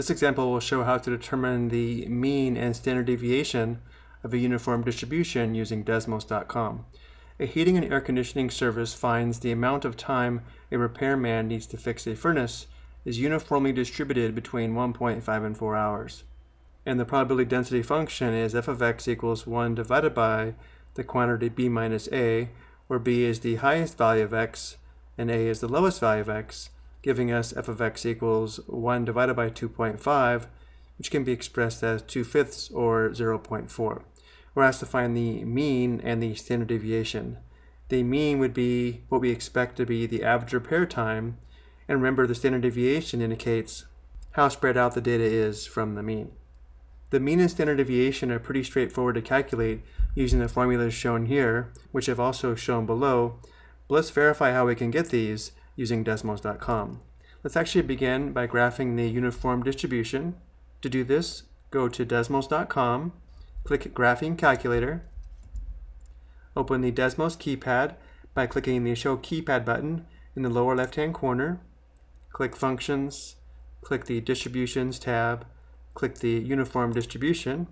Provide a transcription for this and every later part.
This example will show how to determine the mean and standard deviation of a uniform distribution using Desmos.com. A heating and air conditioning service finds the amount of time a repairman needs to fix a furnace is uniformly distributed between 1.5 and 4 hours. And the probability density function is f of x equals 1 divided by the quantity b minus a, where b is the highest value of x and a is the lowest value of x, giving us f of x equals 1 divided by 2.5, which can be expressed as 2 fifths or 0.4. We're asked to find the mean and the standard deviation. The mean would be what we expect to be the average repair time, and remember the standard deviation indicates how spread out the data is from the mean. The mean and standard deviation are pretty straightforward to calculate using the formulas shown here, which I've also shown below, but let's verify how we can get these using Desmos.com. Let's actually begin by graphing the uniform distribution. To do this, go to Desmos.com, click Graphing Calculator, open the Desmos keypad by clicking the Show Keypad button in the lower left-hand corner, click Functions, click the Distributions tab, click the Uniform Distribution,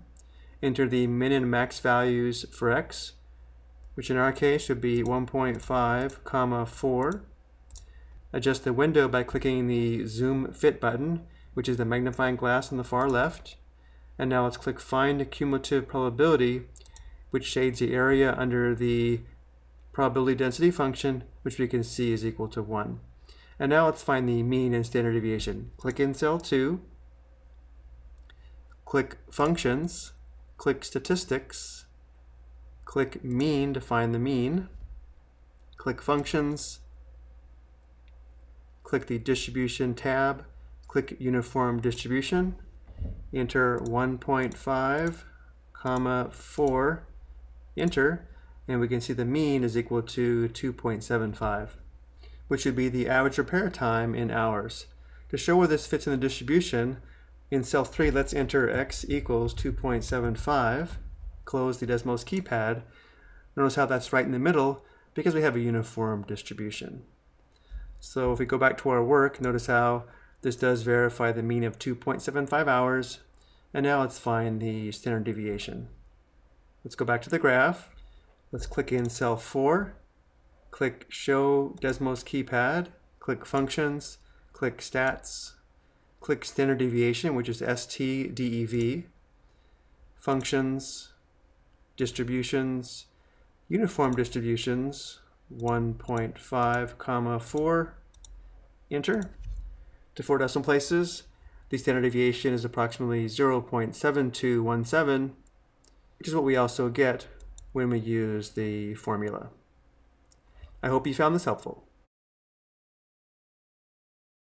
enter the min and max values for x, which in our case would be 1.5 comma 4. Adjust the window by clicking the Zoom Fit button, which is the magnifying glass on the far left. And now let's click Find Cumulative Probability, which shades the area under the probability density function, which we can see is equal to 1. And now let's find the mean and standard deviation. Click in cell 2, click Functions, click Statistics, click Mean to find the mean, click Functions, click the Distribution tab, click Uniform Distribution, enter 1.5 comma 4, enter, and we can see the mean is equal to 2.75, which would be the average repair time in hours. To show where this fits in the distribution, in cell 3, let's enter x equals 2.75, close the Desmos keypad. Notice how that's right in the middle because we have a uniform distribution. So if we go back to our work, notice how this does verify the mean of 2.75 hours. And now let's find the standard deviation. Let's go back to the graph. Let's click in cell 4, click Show Desmos Keypad, click Functions, click Stats, click Standard Deviation, which is STDEV, Functions, Distributions, Uniform Distributions, 1.5 comma 4, Enter. To four decimal places, the standard deviation is approximately 0.7217, which is what we also get when we use the formula. I hope you found this helpful.